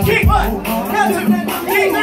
Kick one. Two.